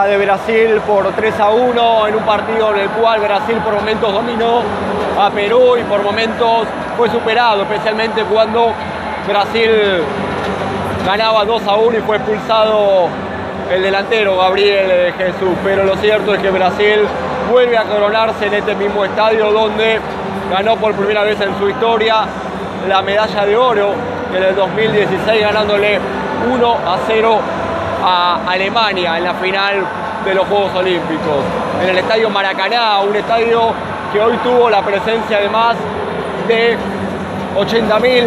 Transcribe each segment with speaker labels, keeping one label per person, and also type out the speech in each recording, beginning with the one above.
Speaker 1: de Brasil por 3 a 1 en un partido en el cual Brasil por momentos dominó a Perú y por momentos fue superado, especialmente cuando Brasil ganaba 2 a 1 y fue expulsado el delantero Gabriel Jesús. Pero lo cierto es que Brasil vuelve a coronarse en este mismo estadio donde ganó por primera vez en su historia la medalla de oro en el 2016 ganándole 1 a 0 a Alemania en la final de los Juegos Olímpicos. En el Estadio Maracaná, un estadio que hoy tuvo la presencia de más de 80.000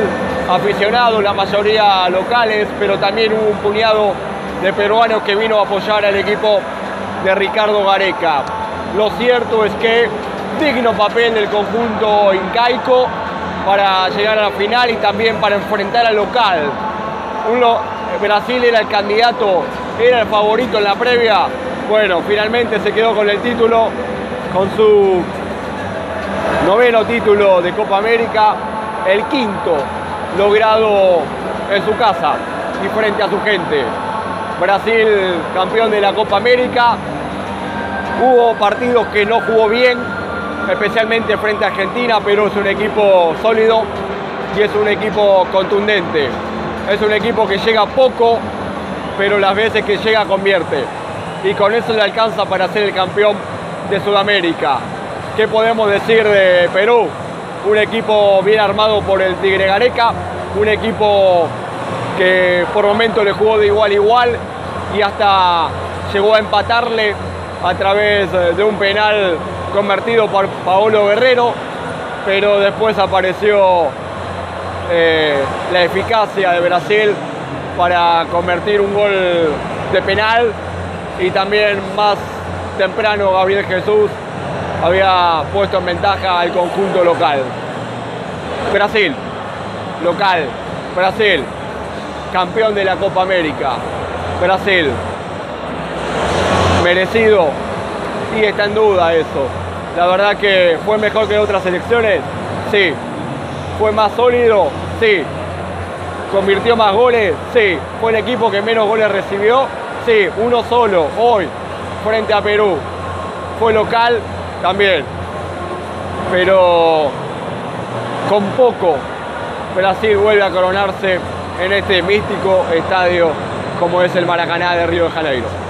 Speaker 1: aficionados, la mayoría locales, pero también hubo un puñado de peruanos que vino a apoyar al equipo de Ricardo Gareca. Lo cierto es que digno papel del conjunto incaico para llegar a la final y también para enfrentar al local. Brasil era el candidato, era el favorito en la previa. Bueno, finalmente se quedó con el título, con su noveno título de Copa América, el quinto logrado en su casa y frente a su gente. Brasil campeón de la Copa América. Hubo partidos que no jugó bien, especialmente frente a Argentina, pero es un equipo sólido y es un equipo contundente. Es un equipo que llega poco, pero las veces que llega convierte. Y con eso le alcanza para ser el campeón de Sudamérica. ¿Qué podemos decir de Perú? Un equipo bien armado por el Tigre Gareca, un equipo que por momento le jugó de igual a igual y hasta llegó a empatarle a través de un penal convertido por Paolo Guerrero, pero después apareció eh, la eficacia de Brasil para convertir un gol de penal y también más temprano Gabriel Jesús había puesto en ventaja al conjunto local. Brasil, local, Brasil, campeón de la Copa América, Brasil, merecido y está en duda eso. La verdad que fue mejor que otras elecciones, sí. Fue más sólido, sí. Convirtió más goles, sí. Fue el equipo que menos goles recibió, sí. Uno solo, hoy, frente a Perú. Fue local, también. Pero con poco, Brasil vuelve a coronarse en este místico estadio como es el Maracaná de Río de Janeiro.